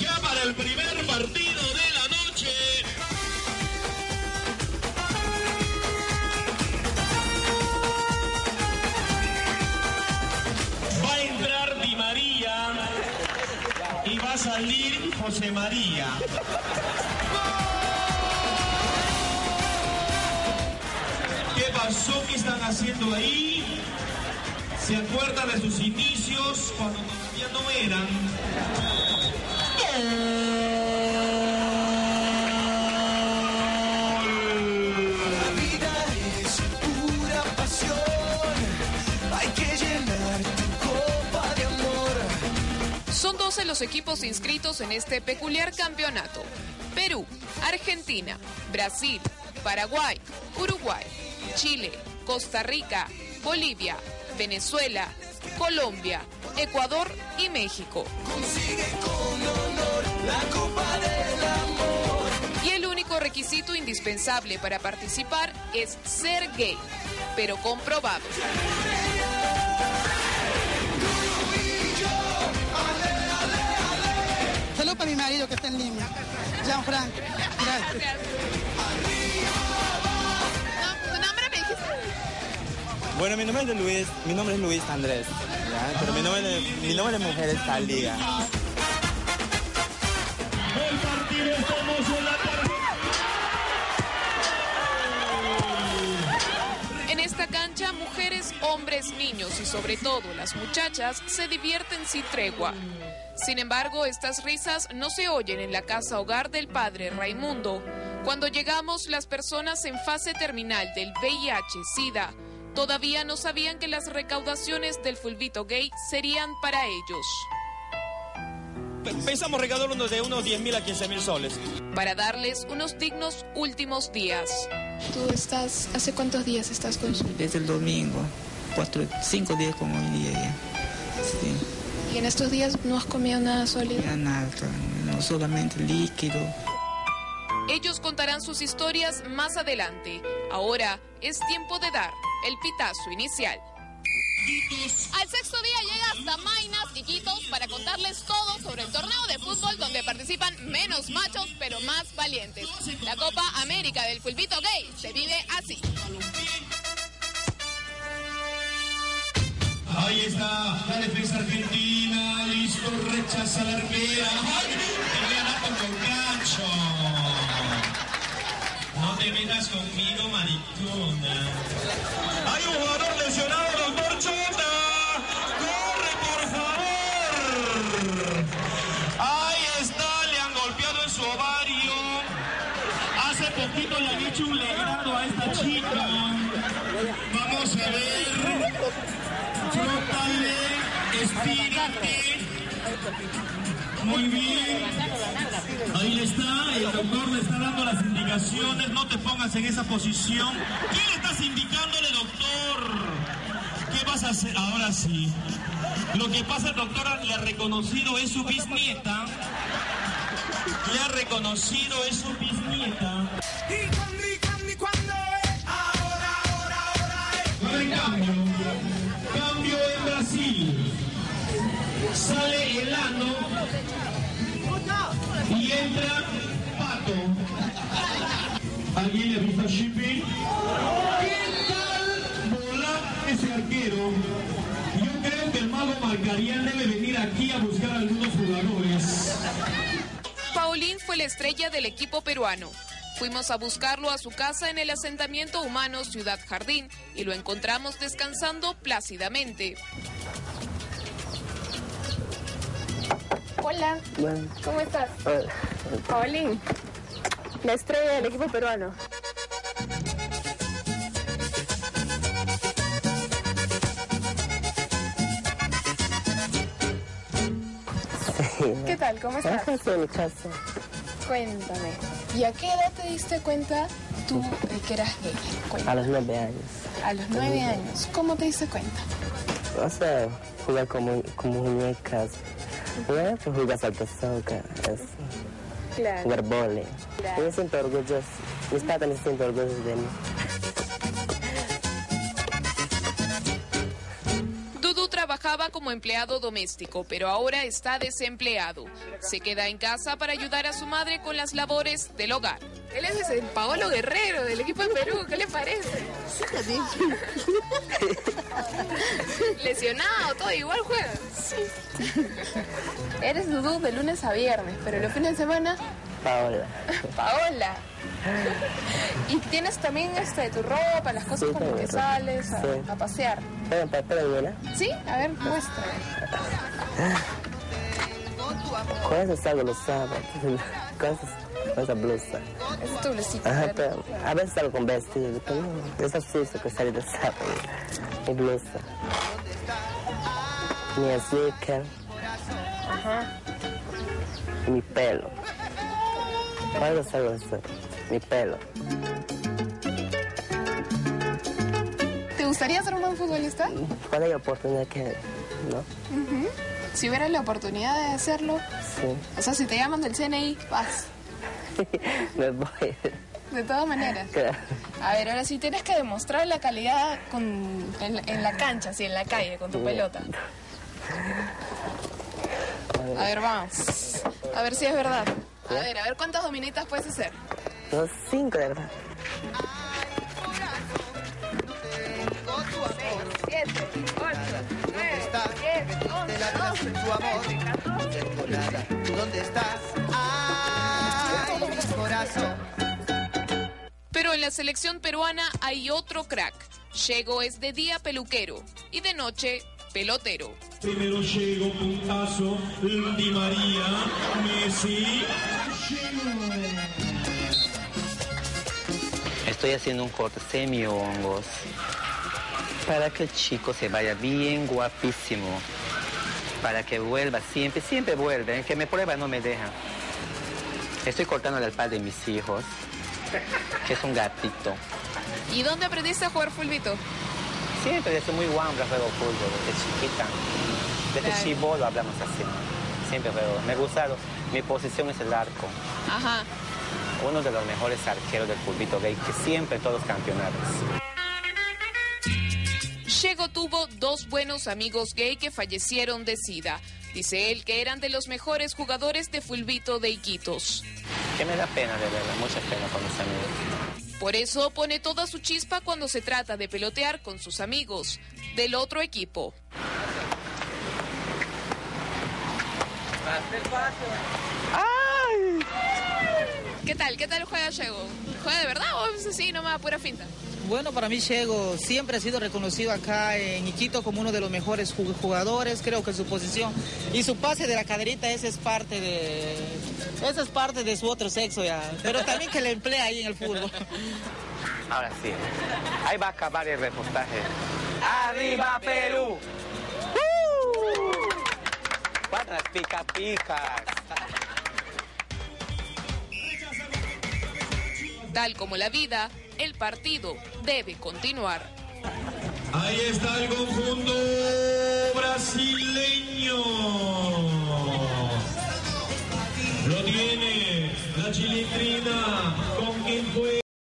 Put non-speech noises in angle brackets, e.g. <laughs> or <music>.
ya para el primer partido de la noche. Va a entrar Di María y va a salir José María. ¿Qué pasó? ¿Qué están haciendo ahí? ¿Se acuerdan de sus inicios cuando todavía no eran? Son 12 los equipos inscritos en este peculiar campeonato. Perú, Argentina, Brasil, Paraguay, Uruguay, Chile, Costa Rica, Bolivia, Venezuela, Colombia, Ecuador y México. La copa del amor. Y el único requisito indispensable para participar es ser gay, pero comprobado. Saludos para mi marido que está en línea. Jean-Franc. Gracias. ¿Tu nombre me dijiste? Bueno, mi nombre es Luis, mi nombre es Luis Andrés, ¿ya? pero mi nombre, de, mi nombre de mujer es Talía. Hombres, niños y sobre todo las muchachas se divierten sin tregua. Sin embargo, estas risas no se oyen en la casa hogar del padre Raimundo. Cuando llegamos, las personas en fase terminal del VIH-Sida todavía no sabían que las recaudaciones del fulvito gay serían para ellos. Pensamos recaudar unos de unos 10 mil a 15 mil soles. Para darles unos dignos últimos días. ¿Tú estás, hace cuántos días estás con su... Desde el domingo, cuatro, cinco días como hoy día ya. Sí, Y en estos días no has comido nada sólido? ya nada, no solamente líquido. Ellos contarán sus historias más adelante. Ahora es tiempo de dar el pitazo inicial. Al sexto día llega hasta Mainas, Iquitos, para contarles todo sobre el torneo de fútbol donde participan menos machos pero más valientes. La Copa América del Fulbito Gay se vive así. Ahí está la defensa argentina, listo, rechaza la arquera. ¡Ay! Te ganaste con gancho. No te metas conmigo, maricona. Hay un jugador lesionado, doctor Chota. ¡Corre, por favor! Ahí está, le han golpeado en su ovario. Hace poquito le han hecho un legrado a esta chica. Muy bien. Ahí le está, el doctor le está dando las indicaciones. No te pongas en esa posición. ¿Qué le estás indicándole, doctor? ¿Qué vas a hacer? Ahora sí. Lo que pasa, doctora, le ha reconocido es su bisnieta. Le ha reconocido es su bisnieta. Cambio, cambio en Brasil. Sale el ano y entra Pato. ¿Alguien le ha Shipping? ¿Qué tal volar ese arquero? Yo creo que el mago Marcarián debe venir aquí a buscar a algunos jugadores. Paulín fue la estrella del equipo peruano. Fuimos a buscarlo a su casa en el asentamiento humano Ciudad Jardín y lo encontramos descansando plácidamente. Hola, ¿cómo estás? Paulín, la estrella del equipo peruano. ¿Qué tal? ¿Cómo estás? Cuéntame. ¿Y a qué edad te diste cuenta tú eh, que eras gay? Cuéntame. A los nueve años. A los nueve años. ¿Cómo te diste cuenta? O sea, jugar como, como muñecas. Pues jugar salto soca. Claro. Jugar vole. Claro. Yo me siento orgulloso. Mis padres se sienten orgullosos de mí. Dudu trabajaba como empleado doméstico, pero ahora está desempleado. Se queda en casa para ayudar a su madre con las labores del hogar. Él es el Paolo Guerrero del equipo de Perú, ¿qué le parece? Lesionado, todo igual juega. Eres dudú de lunes a viernes, pero los fines de semana, Paola. Paola. Y tienes también este, tu ropa, las cosas Sí, con las que ropa. sales a, Sí. a pasear. Pero. ¿Sí? A ver, muestra. <laughs> Con eso salgo los sábados. <laughs> Con, con esa blusa. Esa es tu blusita. Ajá, a veces salgo con vestido, pero no, es absurdo que salí de sábado. Mi blusa. Mi sneaker. Y mi pelo. Salgo de sábado. Mi pelo. ¿Te gustaría ser un buen futbolista? Cuando hay oportunidad que, ¿no? Si hubiera la oportunidad de hacerlo, Sí. o sea, si te llaman del CNI, vas. <laughs> Me voy. De todas maneras. Claro. A ver, ahora sí tienes que demostrar la calidad con, en, la- en la cancha, sí, en la calle, con tu pelota. A ver, vamos. A ver si es verdad. A ver, a ver cuántas dominitas puedes hacer. Los cinco, de verdad. Siete, ocho, nueve, diez, once, tu amor, temporada, ¿dónde estás? La selección peruana hay otro crack. Chego es de día peluquero y de noche pelotero. Primero llegó puntazo, Di María, Messi. Estoy haciendo un corte semi hongos para que el chico se vaya bien guapísimo. Para que vuelva siempre, siempre vuelve. El que me prueba no me deja. Estoy cortando al padre de mis hijos, que es un gatito. ¿Y dónde aprendiste a jugar fulbito? Siempre desde muy guambra juego fútbol, desde chiquita. Desde Claro. chivolo hablamos así. Siempre juego. Me gusta, mi posición es el arco. Ajá. Uno de los mejores arqueros del fulbito gay, que siempre todos campeonatos. Chego tuvo dos buenos amigos gay que fallecieron de SIDA. Dice él que eran de los mejores jugadores de fulbito de Iquitos. Que me da pena, de verdad, mucha pena con mis amigos. Por eso pone toda su chispa cuando se trata de pelotear con sus amigos del otro equipo. ¿Qué tal? ¿Qué tal juega Chego? ¿Juega de verdad o es así nomás pura finta? Bueno, para mí Chego siempre ha sido reconocido acá en Iquito como uno de los mejores ju- jugadores, creo que su posición y su pase de la caderita ese es parte de esa es parte de su otro sexo ya, pero también que le emplea ahí en el fútbol. <laughs> Ahora sí, ahí va a acabar el reportaje. ¡Arriba Perú! ¡Uh! ¡Cuántas pica picas! Tal como la vida, el partido debe continuar. Ahí está el conjunto brasileño. Lo tiene la chilindrina